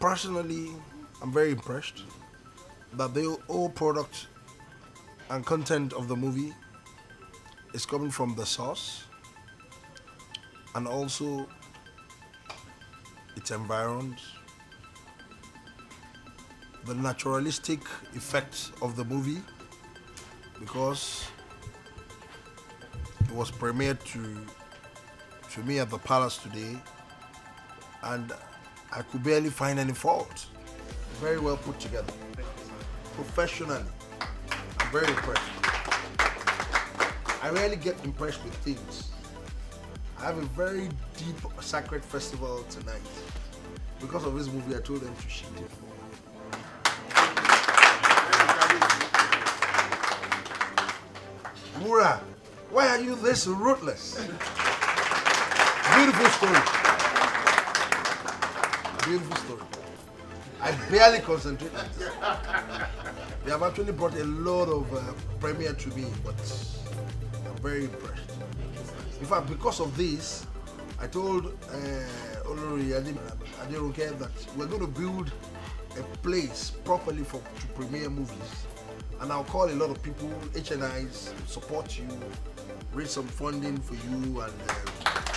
personally, I'm very impressed that the whole product and content of the movie is coming from the source and also its environs, the naturalistic effects of the movie because it was premiered to to me at the palace today and I could barely find any fault. Very well put together. Professionally. I'm very impressed. I rarely get impressed with things. I have a very deep sacred festival tonight. Because of this movie, I told them to shoot it. Wura, why are you this ruthless? Beautiful story. Beautiful story. I barely concentrate on this. They have actually brought a lot of uh, premiere to me, but I'm very impressed. In fact, because of this, I told uh, Olori that we're going to build a place properly for to premiere movies. And I'll call a lot of people, HNIs, support you, raise some funding for you, and uh,